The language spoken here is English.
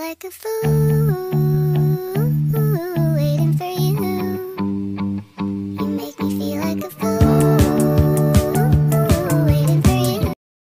like a fool.